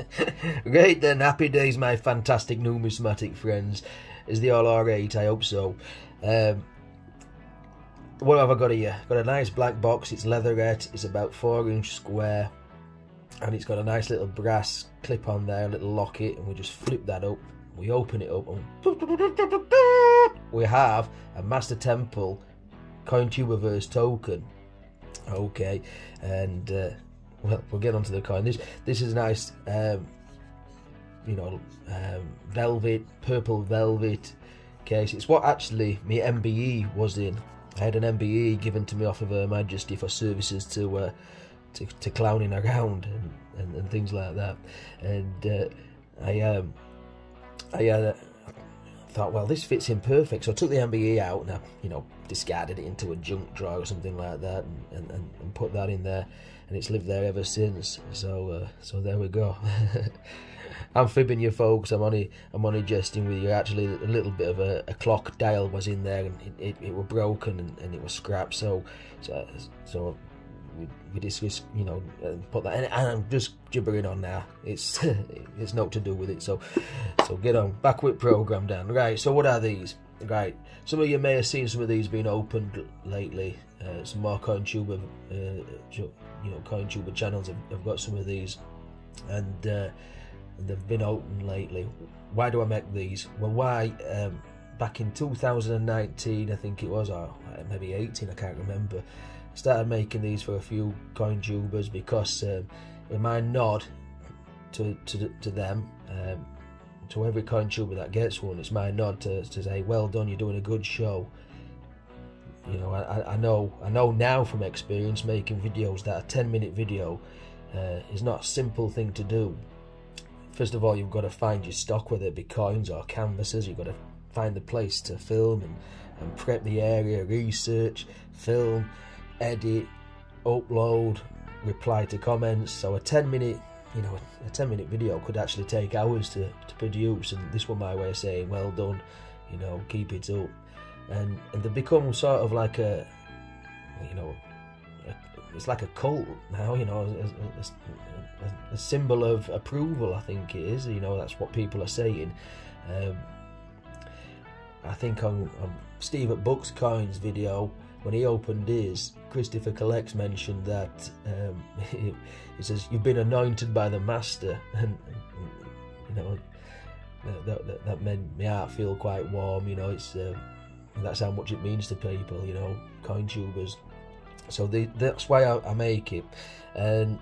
right then, happy days, my fantastic numismatic friends. Is the all alright? I hope so. Um, what have I got here? Got a nice black box. It's leatherette. It's about four inch square, and it's got a nice little brass clip on there, a little locket, and we just flip that up. We open it up, and we have a Master Temple Coin Tuberverse token. Okay, and uh, well, we'll get onto the coin. This this is a nice. Um, you know, um, velvet, purple velvet case. It's what actually my MBE was in. I had an MBE given to me off of Her Majesty for services to uh, to, to clowning around and, and, and, things like that. And uh, I um, I uh, thought, well, this fits in perfect. So I took the MBE out and I, you know, discarded it into a junk drawer or something like that, and, and, and put that in there, and it's lived there ever since. So uh, so there we go. I'm fibbing you folks. I'm only I'm only jesting with you. Actually, a little bit of a, a clock dial was in there, and it, it, it were broken and, and, it was scrapped. So so, so we, discuss, you know, put that. And, and I'm just gibbering on now. It's it's not to do with it. So so get on back with program down Right. So what are these? Right. Some of you may have seen some of these being opened lately. Uh, some more CoinTuber, uh, you know, CoinTuber channels have, have got some of these, and. Uh, they've been open lately. Why do I make these? Well, why? Um, back in 2019, I think it was, or maybe 18, I can't remember. Started making these for a few coin tubers because um, in my nod to to, to them, um, to every coin tuber that gets one, it's my nod to, to say, "Well done, you're doing a good show." You know, I, I know I know now from experience making videos that a 10 minute video uh, is not a simple thing to do first of all, you've got to find your stock, whether it be coins or canvases. You've got to find the place to film and, and prep the area, research, film, edit, upload, reply to comments. So a 10 minute, you know, a 10 minute video could actually take hours to, to produce. And this was my way of saying, well done, you know, keep it up. And, and they become sort of like a, you know, it's like a cult now, you know, a, a, a, symbol of approval. I think it is. You know, that's what people are saying. Um, I think on, on Steve at Bucks Coins video when he opened his, Christopher Collects mentioned that um, he, he, says you've been anointed by the master, and, you know that, that, that, made my heart feel quite warm. You know, it's uh, that's how much it means to people. You know, coin tubers so that's why I, I, make it, and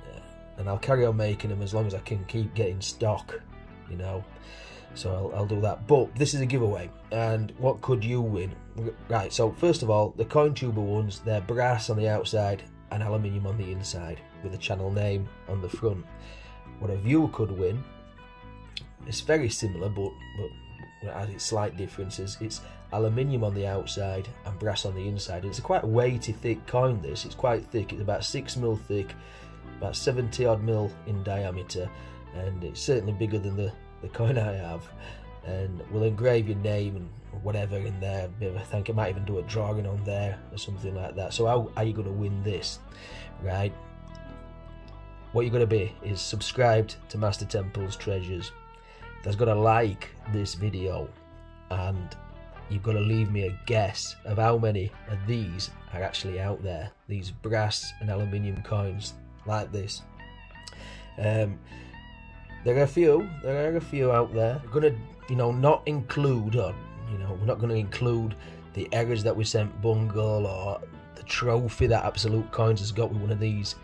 and I'll carry on making them as long as I can keep getting stock, you know. So I'll, I'll do that. But this is a giveaway, and what could you win? Right. So first of all, the coin tuber ones, they're brass on the outside and aluminium on the inside, with a channel name on the front. What a viewer could win. It's very similar, but but has its slight differences. It's aluminium on the outside and brass on the inside. It's a quite weighty, thick coin. This it's quite thick. It's about six mil thick, about 70 odd mil in diameter, and it's certainly bigger than the the coin I have. And we'll engrave your name and whatever in there. I think I might even do a drawing on there or something like that. So how are you going to win this, right? What you're going to be is subscribed to Master Temple's Treasures. That's to like this video and you've got to leave me a guess of how many of these are actually out there. These brass and aluminium coins like this. Um, there are a few. There are a few out there. We're gonna, you know, not include, or you know, we're not to include the errors that we sent Bungle or the trophy that Absolute Coins has got with one of these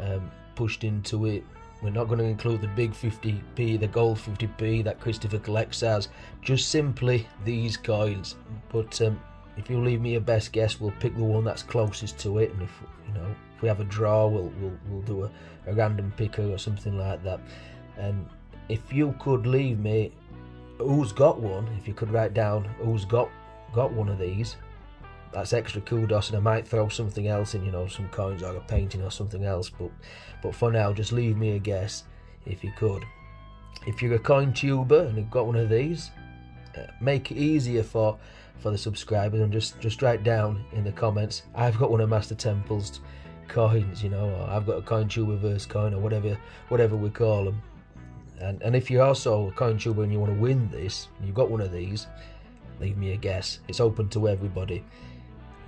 um, pushed into it. We're not going to include the big 50p, the gold 50p that Christopher collects as, just simply these coins. But um, if you leave me your best guess, we'll pick the one that's closest to it, and if you know if we have a draw, we'll we'll, we'll do a, a random picker or something like that. And if you could leave me who's got one, if you could write down who's got got one of these, that's extra kudos and I might throw something else in, you know, some coins or a painting or something else. But but for now, just leave me a guess if you could. If you're a coin tuber and you've got one of these, uh, make it easier for for the subscribers and just just write down in the comments. I've got one of Master Temple's coins, you know, I've got a coin tuber verse coin or whatever whatever we call them. And and if you're also a coin tuber and you want to win this, you've got one of these, leave me a guess. It's open to everybody.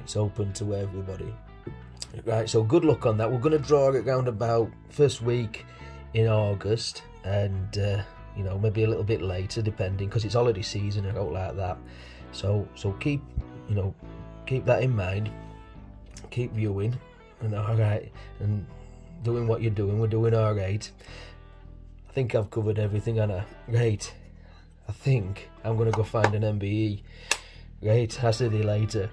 It's open to everybody. Right, so good luck on that. We're going to draw it round about first week in August, and uh, you know maybe a little bit later, depending, because it's holiday season and out like that. So so keep you know keep that in mind. Keep viewing, and all right, and doing what you're doing. We're doing all right. I think I've covered everything, Anna. Right. I think I'm gonna go find an MBE. Right, I'll see you later.